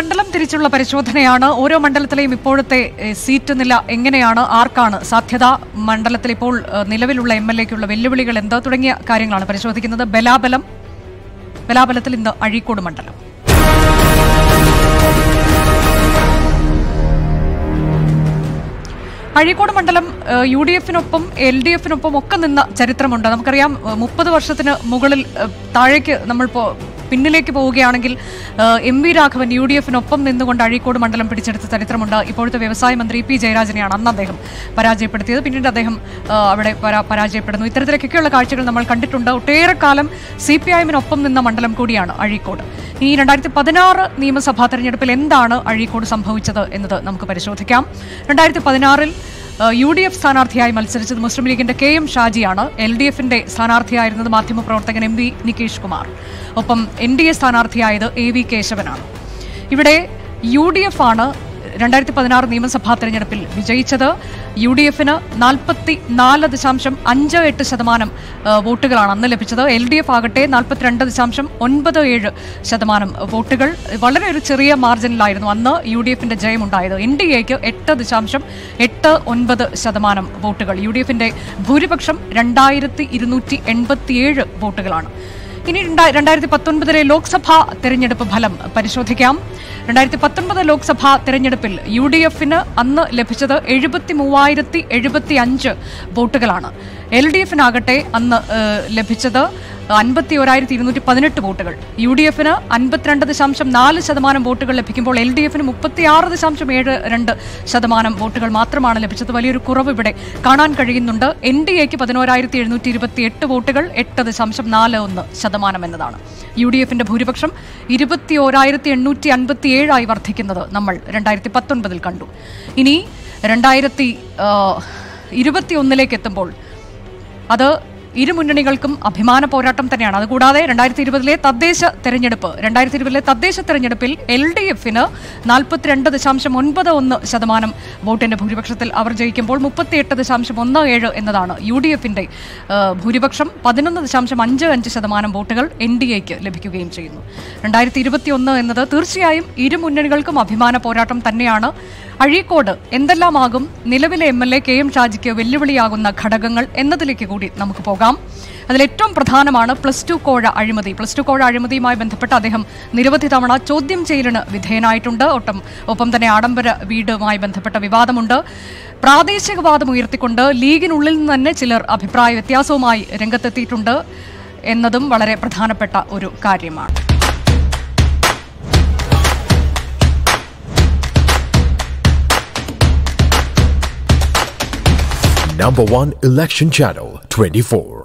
മണ്ഡലം തിരിച്ചുള്ള പരിശോധനയാണ്. ഓരോ മണ്ഡലത്തിലെയും ഇപ്പോഴത്തെ സീറ്റ് നില എങ്ങനെയാണ്? ആർക്കാണ് സാധ്യത? മണ്ഡലത്തിൽ ഇപ്പോൾ നിലവിലുള്ള എം എൽ എക്കുള്ള വെല്ലുവിളികൾ എന്താ? തുടങ്ങിയ കാര്യങ്ങളാണ് പരിശോധിക്കുന്നത്. ബലാബലം ബലാബലത്തിൽ ഇന്ന് അഴീക്കോട് മണ്ഡലം. അഴീക്കോട് മണ്ഡലം യു ഡി എഫിനൊപ്പം എൽ ഡി എഫിനൊപ്പം ഒക്കെ നിന്ന ചരിത്രമുണ്ട്. നമുക്കറിയാം മുപ്പത് വർഷത്തിന് മുകളിൽ താഴേക്ക് നമ്മൾ പിന്നിലേക്ക് പോവുകയാണെങ്കിൽ M V Raghavan U D എഫിനൊപ്പം നിന്നുകൊണ്ട് അഴീക്കോട് മണ്ഡലം പിടിച്ചെടുത്ത ചരിത്രമുണ്ട്. ഇപ്പോഴത്തെ വ്യവസായ മന്ത്രി പി ജയരാജനെയാണ് അന്ന് അദ്ദേഹം പരാജയപ്പെടുത്തിയത്. പിന്നീട് അദ്ദേഹം അവിടെ പരാ- പരാജയപ്പെടുന്നു. ഇത്തരത്തിലൊക്കെയുള്ള കാഴ്ചകൾ നമ്മൾ കണ്ടിട്ടുണ്ട്. ഒട്ടേറെ കാലം സി പി ഐമിനൊപ്പം നിന്ന മണ്ഡലം കൂടിയാണ് അഴീക്കോട്. ഈ രണ്ടായിരത്തി പതിനാറ് നിയമസഭാ തെരഞ്ഞെടുപ്പിൽ എന്താണ് അഴീക്കോട് സംഭവിച്ചത് എന്നത് നമുക്ക് പരിശോധിക്കാം. രണ്ടായിരത്തി പതിനാറിൽ യു ഡി എഫ് സ്ഥാനാർത്ഥിയായി മത്സരിച്ചത് മുസ്ലിം ലീഗിന്റെ കെ എം ഷാജിയാണ്. എൽ ഡി എഫിന്റെ സ്ഥാനാർത്ഥിയായിരുന്നത് മാധ്യമപ്രവർത്തകൻ എം വി നികേഷ് കുമാർ. ഒപ്പം എൻ ഡി എ സ്ഥാനാർത്ഥിയായത് എ വി കേശവനാണ്. ഇവിടെ യു ഡി എഫ് ആണ് രണ്ടായിരത്തി പതിനാറ് നിയമസഭാ തെരഞ്ഞെടുപ്പിൽ വിജയിച്ചത് യു ഡി എഫിന് നാൽപ്പത്തി നാല് ദശാംശം അഞ്ച് എട്ട് ശതമാനം വോട്ടുകളാണ് അന്ന് ലഭിച്ചത്. എൽ ഡി എഫ് ആകട്ടെ നാൽപ്പത്തിരണ്ട് ദശാംശം ഒൻപത് ഏഴ് ശതമാനം വോട്ടുകൾ. വളരെ ഒരു ചെറിയ മാർജിനിലായിരുന്നു അന്ന് യു ഡി എഫിന്റെ ജയമുണ്ടായത്. എൻ ഡി എക്ക് എട്ട് ദശാംശം എട്ട് ഒൻപത് ശതമാനം വോട്ടുകൾ. യു ഡി എഫിന്റെ ഭൂരിപക്ഷം രണ്ടായിരത്തി ഇരുന്നൂറ്റി എൺപത്തിയേഴ് വോട്ടുകളാണ്. ഇനി രണ്ടാ- രണ്ടായിരത്തി പത്തൊൻപതിലെ ലോക്സഭാ തെരഞ്ഞെടുപ്പ് ഫലം പരിശോധിക്കാം. രണ്ടായിരത്തി പത്തൊൻപത് ലോക്സഭാ തെരഞ്ഞെടുപ്പിൽ യു ഡി എഫിന് അന്ന് ലഭിച്ചത് എഴുപത്തി മൂവായിരത്തി എഴുപത്തി അഞ്ച് വോട്ടുകളാണ്. എൽ ഡി എഫിനാകട്ടെ അന്ന് ലഭിച്ചത് അൻപത്തി ഒരായിരത്തി ഇരുന്നൂറ്റി പതിനെട്ട് വോട്ടുകൾ. യു ഡി എഫിന് അൻപത്തിരണ്ട് ദശാംശം നാല് ശതമാനം വോട്ടുകൾ ലഭിക്കുമ്പോൾ എൽ ഡി എഫിന് മുപ്പത്തിയാറ് ദശാംശം ഏഴ് രണ്ട് ശതമാനം വോട്ടുകൾ മാത്രമാണ് ലഭിച്ചത്. വലിയൊരു കുറവ് ഇവിടെ കാണാൻ കഴിയുന്നുണ്ട്. എൻ ഡി എക്ക് പതിനോരായിരത്തി എഴുന്നൂറ്റി ഇരുപത്തി എട്ട് വോട്ടുകൾ എട്ട് ദശാംശം നാല് ഒന്ന് ശതമാനം എന്നതാണ്. യു ഡി എഫിന്റെ ഭൂരിപക്ഷം ഇരുപത്തി ഓരായിരത്തി എണ്ണൂറ്റി അൻപത്തി ഏഴായി വർദ്ധിക്കുന്നത് നമ്മൾ രണ്ടായിരത്തി പത്തൊൻപതിൽ കണ്ടു. ഇനി രണ്ടായിരത്തി ഇരുപത്തി ഒന്നിലേക്ക് എത്തുമ്പോൾ അത് ഇരു മുന്നണികൾക്കും അഭിമാന പോരാട്ടം തന്നെയാണ്. അതുകൂടാതെ രണ്ടായിരത്തി ഇരുപതിലെ തദ്ദേശ തെരഞ്ഞെടുപ്പ് രണ്ടായിരത്തി ഇരുപതിലെ തദ്ദേശ തെരഞ്ഞെടുപ്പിൽ എൽ ഡി എഫിന് നാൽപ്പത്തിരണ്ട് ദശാംശം ഒൻപത് ഒന്ന് ശതമാനം വോട്ടിന്റെ ഭൂരിപക്ഷത്തിൽ അവർ ജയിക്കുമ്പോൾ മുപ്പത്തിയെട്ട് ദശാംശം ഒന്ന് ഏഴ് എന്നതാണ് യു ഡി എഫിന്റെ ഭൂരിപക്ഷം. പതിനൊന്ന് ദശാംശം അഞ്ച് അഞ്ച് ശതമാനം വോട്ടുകൾ എൻ ഡി എക്ക് ലഭിക്കുകയും ചെയ്യുന്നു. രണ്ടായിരത്തി ഇരുപത്തിയൊന്ന് എന്നത് തീർച്ചയായും ഇരു മുന്നണികൾക്കും അഭിമാന പോരാട്ടം തന്നെയാണ്. അഴീക്കോട് എന്തെല്ലാമാകും നിലവിലെ M L A K M ഷാജിക്ക് വെല്ലുവിളിയാകുന്ന ഘടകങ്ങൾ എന്നതിലേക്ക് കൂടി നമുക്ക് പോകാം. അതിലേറ്റവും പ്രധാനമാണ് പ്ലസ് ടു കോഴ അഴിമതി. പ്ലസ് ടു കോഴ അഴിമതിയുമായി ബന്ധപ്പെട്ട് അദ്ദേഹം നിരവധി തവണ ചോദ്യം ചെയ്യലിന് വിധേയനായിട്ടുണ്ട്. ഒട്ടും ഒപ്പം തന്നെ ആഡംബര വീടുമായി ബന്ധപ്പെട്ട വിവാദമുണ്ട്. പ്രാദേശികവാദം ഉയർത്തിക്കൊണ്ട് ലീഗിനുള്ളിൽ നിന്ന് തന്നെ ചിലർ അഭിപ്രായ വ്യത്യാസവുമായി രംഗത്തെത്തിയിട്ടുണ്ട് എന്നതും വളരെ പ്രധാനപ്പെട്ട ഒരു കാര്യമാണ്. Number one election channel 24.